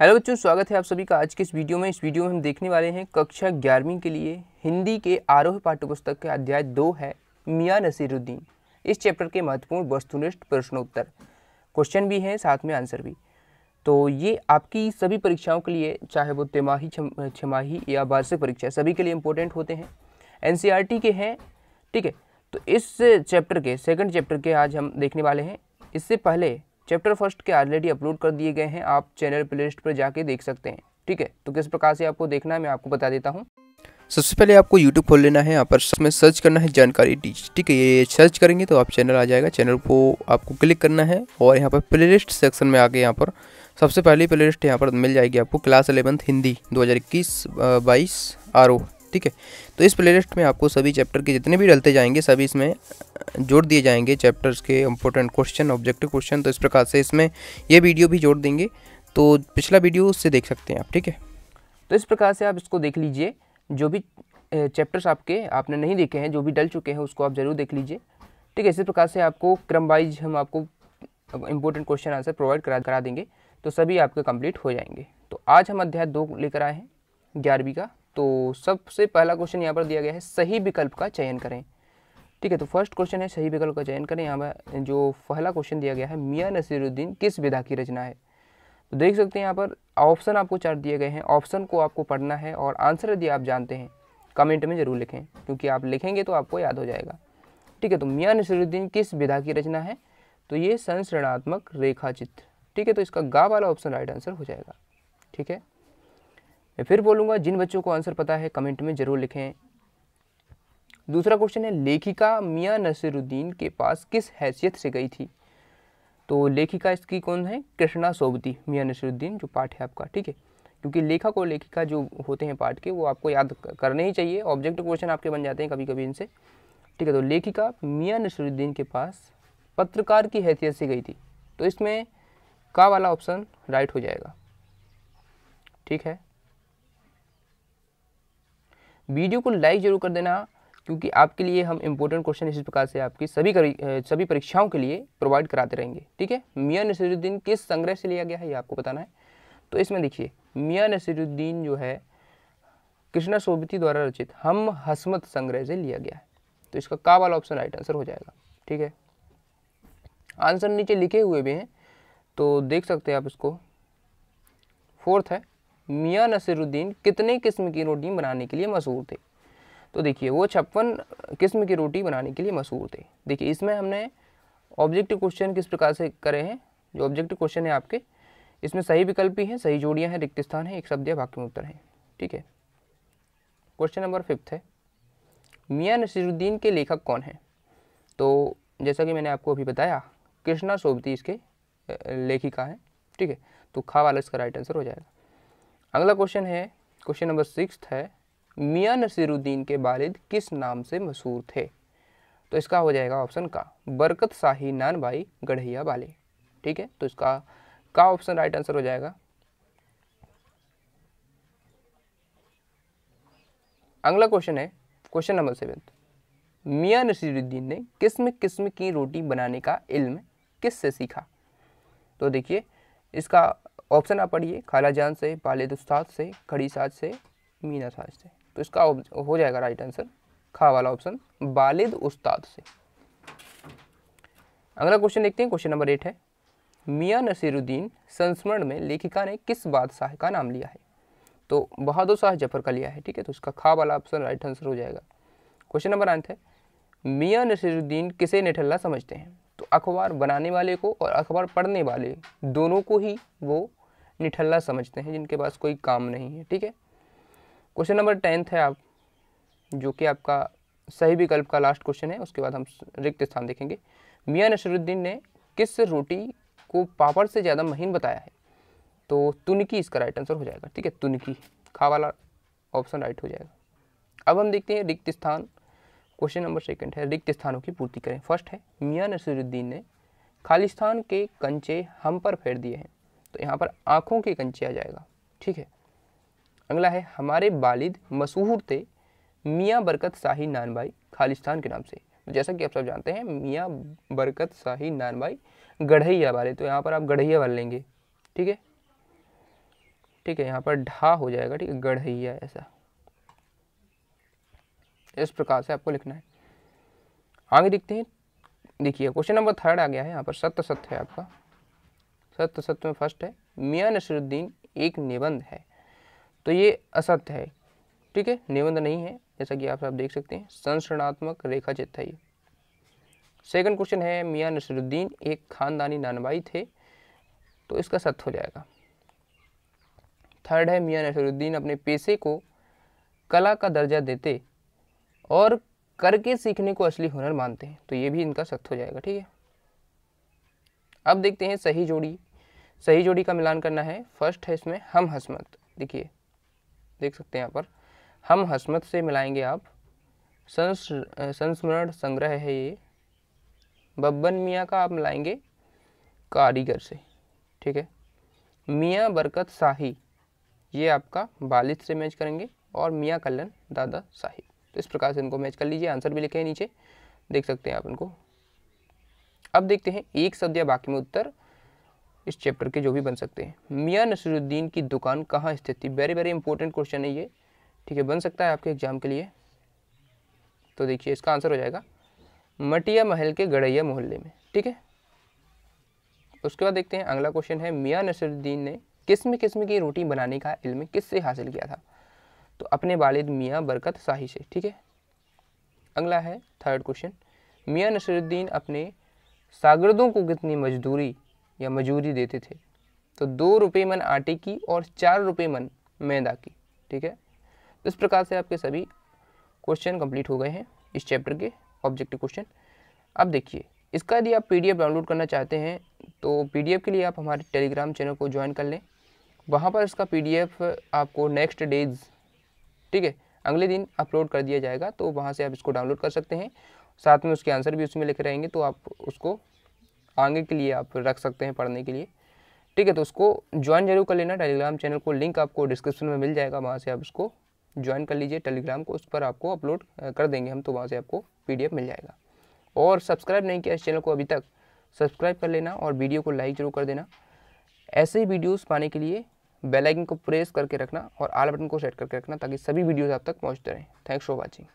Hello बच्चों, स्वागत है आप सभी का आज के इस वीडियो में। इस वीडियो में हम देखने वाले हैं कक्षा ग्यारहवीं के लिए हिंदी के आरोह पाठ्यपुस्तक के अध्याय दो है, मियाँ नसीरुद्दीन। इस चैप्टर के महत्वपूर्ण वस्तुनिष्ठ प्रश्नोत्तर। क्वेश्चन भी हैं, साथ में आंसर भी। तो ये आपकी सभी परीक्षाओं के लिए, चाहे वो तिमाही छमाही या वार्षिक परीक्षा, सभी के लिए इंपॉर्टेंट होते हैं। एन e के हैं, ठीक है? तो इस चैप्टर के सेकेंड चैप्टर के आज हम देखने वाले हैं। इससे पहले चैप्टर फ़र्स्ट के ऑलरेडी अपलोड कर दिए गए हैं, आप चैनल प्लेलिस्ट पर जाके देख सकते हैं। ठीक है? तो किस प्रकार से आपको देखना है, मैं आपको बता देता हूँ। सबसे पहले आपको YouTube खोल लेना है, यहाँ पर में सर्च करना है जानकारी टीच ठीक है? ये सर्च करेंगे तो आप चैनल आ जाएगा। चैनल को आपको क्लिक करना है और यहाँ पर प्लेलिस्ट सेक्शन में आके यहाँ पर सबसे पहली प्लेलिस्ट यहाँ पर मिल जाएगी आपको क्लास एलेवंथ हिंदी 2021 22 आर ठीक है? तो इस प्लेलिस्ट में आपको सभी चैप्टर के जितने भी डलते जाएँगे, सभी इसमें जोड़ दिए जाएँगे चैप्टर्स के इंपॉर्टेंट क्वेश्चन ऑब्जेक्टिव क्वेश्चन तो इस प्रकार से इसमें ये वीडियो भी जोड़ देंगे। तो पिछला वीडियो उससे देख सकते हैं आप, ठीक है? तो इस प्रकार से आप इसको देख लीजिए। जो भी चैप्टर्स आपके आपने नहीं देखे हैं, जो भी डल चुके हैं, उसको आप ज़रूर देख लीजिए। ठीक है? इसी प्रकार से आपको क्रम वाइज हम आपको इंपॉर्टेंट क्वेश्चन आंसर प्रोवाइड करा करा देंगे। तो सभी आपके कंप्लीट हो जाएँगे। तो आज हम अध्याय दो लेकर आए हैं, ग्यारहवीं का। तो सबसे पहला क्वेश्चन यहाँ पर दिया गया है, सही विकल्प का चयन करें। ठीक है तो फ़र्स्ट क्वेश्चन है, सही विकल्प का चयन करें। यहाँ पर जो पहला क्वेश्चन दिया गया है, मियाँ नसीरुद्दीन किस विधा की रचना है? तो देख सकते हैं यहाँ पर ऑप्शन आपको चार दिए गए हैं। ऑप्शन को आपको पढ़ना है और आंसर यदि आप जानते हैं कमेंट में ज़रूर लिखें, क्योंकि आप लिखेंगे तो आपको याद हो जाएगा। ठीक है तो मियाँ नसीरुद्दीन किस विधा की रचना है? तो ये संसरणात्मक रेखा चित्र ठीक है तो इसका गा वाला ऑप्शन राइट आंसर हो जाएगा। ठीक है? मैं फिर बोलूँगा, जिन बच्चों को आंसर पता है, कमेंट में ज़रूर लिखें। दूसरा क्वेश्चन है, लेखिका मियाँ नसीरुद्दीन के पास किस हैसियत से गई थी? तो लेखिका इसकी कौन है? कृष्णा सोबती, मियाँ नसीरुद्दीन, जो पाठ है आपका, ठीक है? क्योंकि लेखक और लेखिका जो होते हैं पाठ के, वो आपको याद करने ही चाहिए। ऑब्जेक्टिव क्वेश्चन आपके बन जाते हैं कभी कभी इनसे। ठीक है तो लेखिका मियाँ नसीरुद्दीन के पास पत्रकार की हैसियत से गई थी। तो इसमें का वाला ऑप्शन राइट हो जाएगा। ठीक है? वीडियो को लाइक ज़रूर कर देना, क्योंकि आपके लिए हम इंपॉर्टेंट क्वेश्चन इसी प्रकार से आपकी सभी सभी परीक्षाओं के लिए प्रोवाइड कराते रहेंगे, ठीक है? मियाँ नसीरुद्दीन किस संग्रह से लिया गया है, ये आपको बताना है। तो इसमें देखिए, मियाँ नसीरुद्दीन जो है, कृष्णा सोबती द्वारा रचित हम हसमत संग्रह से लिया गया है। तो इसका का वाला ऑप्शन राइट आंसर हो जाएगा, ठीक है? आंसर नीचे लिखे हुए भी हैं तो देख सकते हैं आप इसको। फोर्थ है। मियाँ नसीरुद्दीन कितने किस्म की रोटी बनाने के लिए मशहूर थे? तो देखिए, वो छप्पन किस्म की रोटी बनाने के लिए मशहूर थे। देखिए, इसमें हमने ऑब्जेक्टिव क्वेश्चन किस प्रकार से करे हैं? जो ऑब्जेक्टिव क्वेश्चन है आपके, इसमें सही विकल्प भी हैं, सही जोड़ियाँ हैं, रिक्त स्थान है, एक शब्द या वाक्य में उत्तर है। ठीक है? क्वेश्चन नंबर फिफ्थ है। मियाँ नसीरुद्दीन के लेखक कौन हैं? तो जैसा कि मैंने आपको अभी बताया, कृष्णा सोबती इसके लेखिका हैं। ठीक है? तो खा वाला इसका राइट आंसर हो जाएगा। अगला क्वेश्चन है क्वेश्चन नंबर सिक्स है, मियाँ नसीरुद्दीन के वालिद किस नाम से मशहूर थे? तो इसका हो जाएगा ऑप्शन का, बरकत शाही नान भाई गढ़िया वाले। ठीक है तो इसका का ऑप्शन राइट आंसर हो जाएगा? अगला क्वेश्चन है क्वेश्चन नंबर सेवेंथ मियाँ नसीरुद्दीन ने किस्म किस्म की रोटी बनाने का इल्म किस से सीखा? तो देखिए, इसका ऑप्शन आप पढ़िए, खाला जान से पालिद उस्ताद से, खड़ी साज से, मीना साज से। तो इसका हो जाएगा राइट आंसर खा वाला ऑप्शन बालिद उस्ताद से। अगला क्वेश्चन देखते हैं क्वेश्चन नंबर एट है। मियाँ नसीरुद्दीन संस्मरण में लेखिका ने किस बादशाह का नाम लिया है? तो बहादुर शाह ज़फ़र का लिया है, ठीक है? तो इसका खा वाला ऑप्शन राइट आंसर हो जाएगा। क्वेश्चन नंबर आठ है। मियाँ नसीरुद्दीन किसे निठल्ला समझते हैं? तो अखबार बनाने वाले को और अखबार पढ़ने वाले दोनों को ही वो निठल्ला समझते हैं, जिनके पास कोई काम नहीं है, ठीक है? क्वेश्चन नंबर टेंथ है आप, जो कि आपका सही विकल्प का लास्ट क्वेश्चन है, उसके बाद हम रिक्त स्थान देखेंगे। मियाँ नसरुद्दीन ने किस रोटी को पापड़ से ज़्यादा महीन बताया है? तो तुनकी इसका राइट आंसर हो जाएगा, ठीक है? तुनकी, खा वाला ऑप्शन राइट हो जाएगा। अब हम देखते हैं रिक्त स्थान। क्वेश्चन नंबर सेकंड है, रिक्त स्थानों की पूर्ति करें। फ़र्स्ट है, मियाँ नसरुद्दीन ने खालिस्तान के कंचे हम पर फेर दिए हैं। तो यहाँ पर आँखों के कंचे आ जाएगा। ठीक है? अगला है हमारे वालिद मशहूर थे मियाँ बरकत शाही नानबाई खालिस्तान के नाम से। तो जैसा कि आप सब जानते हैं, मियाँ बरकत शाही नानबाई गढ़ैया वाले। तो यहाँ पर आप गढ़ैया वाले लेंगे। ठीक है? ठीक है, यहाँ पर ढा हो जाएगा। ठीक है? गढ़ैया ऐसा। इस प्रकार से आपको लिखना है। आगे देखते हैं। देखिए, क्वेश्चन नंबर थर्ड आ गया है। यहाँ पर सत्य सत्य है आपका। सत्य सत्य में फ़र्स्ट है। मियाँ नसरुद्दीन एक निबंध है। तो ये असत्य है, ठीक है? निबंध नहीं है, जैसा कि आप सब देख सकते हैं। संरचनात्मक रेखा चित्र है ये। सेकंड क्वेश्चन है, मियाँ नसरुद्दीन एक खानदानी नानबाई थे तो इसका सत्य हो जाएगा। थर्ड है, मियाँ नसरुद्दीन अपने पेशे को कला का दर्जा देते और करके सीखने को असली हुनर मानते हैं। तो ये भी इनका सत्य हो जाएगा, ठीक है? अब देखते हैं सही जोड़ी। सही जोड़ी का मिलान करना है। फ़र्स्ट है इसमें हम हसमत। देखिए, देख सकते हैं यहाँ पर। हम हसमत से मिलाएँगे आप। संस्मरण संग्रह है ये। बब्बन मियाँ का आप मिलाएँगे कारीगर से। ठीक है? मियाँ बरकत शाही, ये आपका बालिद से मैच करेंगे और मियाँ कल्याण दादा शाही। तो इस प्रकार से इनको मैच कर लीजिए। आंसर भी लिखे हैं नीचे। देख सकते हैं आप इनको। अब देखते हैं एक शब्द या बाकी में उत्तर। इस चैप्टर के जो भी बन सकते हैं। मियाँ नसरुद्दीन की दुकान कहाँ स्थित थी? वेरी वेरी इंपॉर्टेंट क्वेश्चन है ये। ठीक है, बन सकता है आपके एग्ज़ाम के लिए। तो देखिए, इसका आंसर हो जाएगा। मटिया महल के गड़ैया मोहल्ले में। ठीक है? उसके बाद देखते हैं, अगला क्वेश्चन है, मियाँ नसरुद्दीन ने किस्म किस्म की रोटी बनाने का इल्म किससे हासिल किया था? तो अपने वालिद मियाँ बरकत शाही से। ठीक है? अगला है थर्ड क्वेश्चन मियाँ नसरुद्दीन अपने शागिर्दों को कितनी मजदूरी या मजूरी देते थे। तो दो रुपये मन आटे की और चार रुपये मन मैदा की, ठीक है? इस प्रकार से आपके सभी क्वेश्चन कंप्लीट हो गए हैं इस चैप्टर के ऑब्जेक्टिव क्वेश्चन अब देखिए, इसका यदि आप पीडीएफ डाउनलोड करना चाहते हैं तो पीडीएफ के लिए आप हमारे टेलीग्राम चैनल को ज्वाइन कर लें। वहाँ पर इसका पीडीएफ आपको नेक्स्ट डेज़ ठीक है, अगले दिन अपलोड कर दिया जाएगा तो वहाँ से आप इसको डाउनलोड कर सकते हैं। साथ में उसके आंसर भी उसमें लिखे रहेंगे तो आप उसको आगे के लिए आप रख सकते हैं पढ़ने के लिए। ठीक है तो उसको ज्वाइन ज़रूर कर लेना। टेलीग्राम चैनल को लिंक आपको डिस्क्रिप्शन में मिल जाएगा। वहाँ से आप उसको ज्वाइन कर लीजिए। टेलीग्राम को उस पर आपको अपलोड कर देंगे हम तो वहाँ से आपको पीडीएफ मिल जाएगा। और सब्सक्राइब नहीं किया इस चैनल को अभी तक सब्सक्राइब कर लेना और वीडियो को लाइक ज़रूर कर देना। ऐसे ही वीडियोस पाने के लिए बेल आइकन को प्रेस करके रखना और आल बटन को सेट करके रखना, ताकि सभी वीडियोस आप तक पहुँचते रहें। Thanks for watching